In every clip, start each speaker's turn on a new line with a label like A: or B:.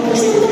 A: Thank you.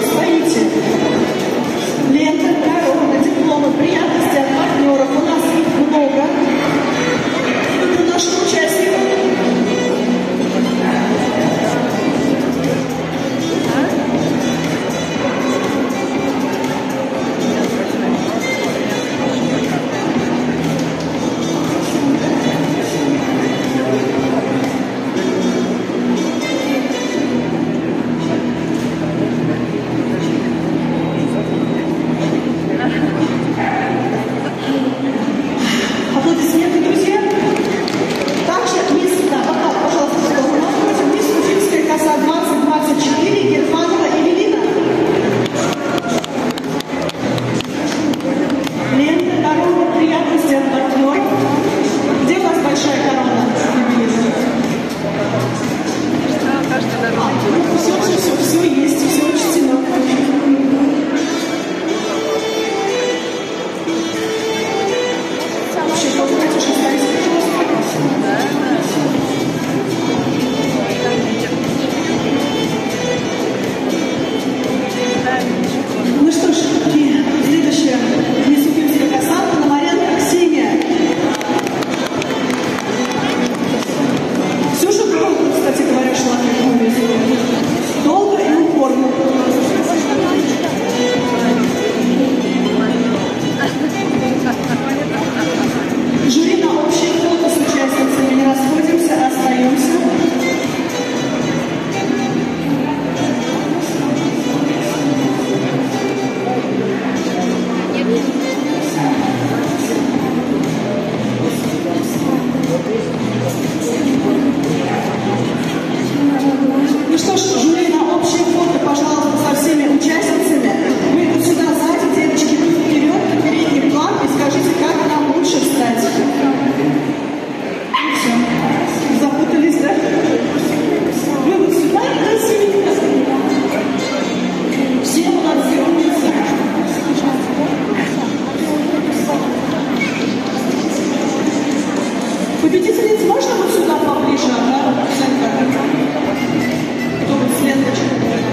A: Ну что ж, жюри на а общее фото, пожалуйста, со всеми участницами. Вы вот сюда сзади, девочки, вперед, на передний план и скажите, как нам лучше встать. Ну Все. Запутались, да? Вы вот сюда и сюда. Все молодцы, умницы. Победительниц можно вот сюда поближе, да? Ленточкой? Девочки,